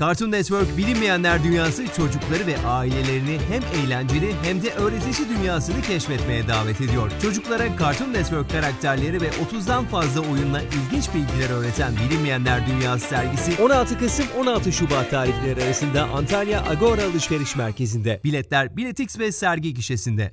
Cartoon Network bilinmeyenler dünyası çocukları ve ailelerini hem eğlenceli hem de öğretici dünyasını keşfetmeye davet ediyor. Çocuklara Cartoon Network karakterleri ve 30'dan fazla oyunla ilginç bilgiler öğreten Bilinmeyenler Dünyası sergisi 16 Kasım 16 Şubat tarihleri arasında Antalya Agora Alışveriş Merkezi'nde. Biletler Biletix ve sergi gişesinde.